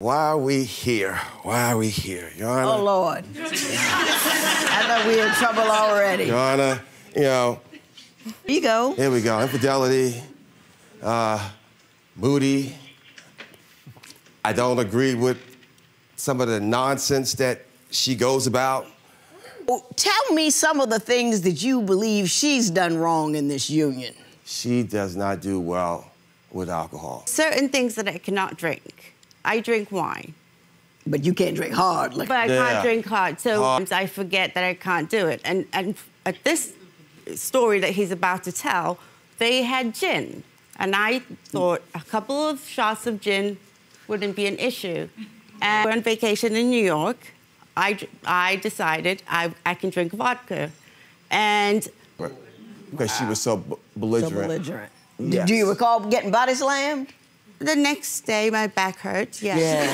Why are we here? Why are we here? Your Honor, Oh, Lord. I know we're in trouble already. Your Honor, you know, Here you go. here we go. Infidelity, uh, Moody. I don't agree with some of the nonsense that she goes about. Well, Tell me some of the things that you believe she's done wrong in this union. She does not do well with alcohol. certain things that I cannot drink. I drink wine, But you can't drink hard liquor. but I Yeah. can't drink hard. So Hard. I forget that I can't do it. And and at this story that he's about to tell, they had gin, and I thought a couple of shots of gin wouldn't be an issue. And we're on vacation in New York. I, I decided I I can drink vodka, and Because she was so b- So belligerent. belligerent. Yes. Do you recall getting body slammed? The next day my back hurt. Yes. Yeah.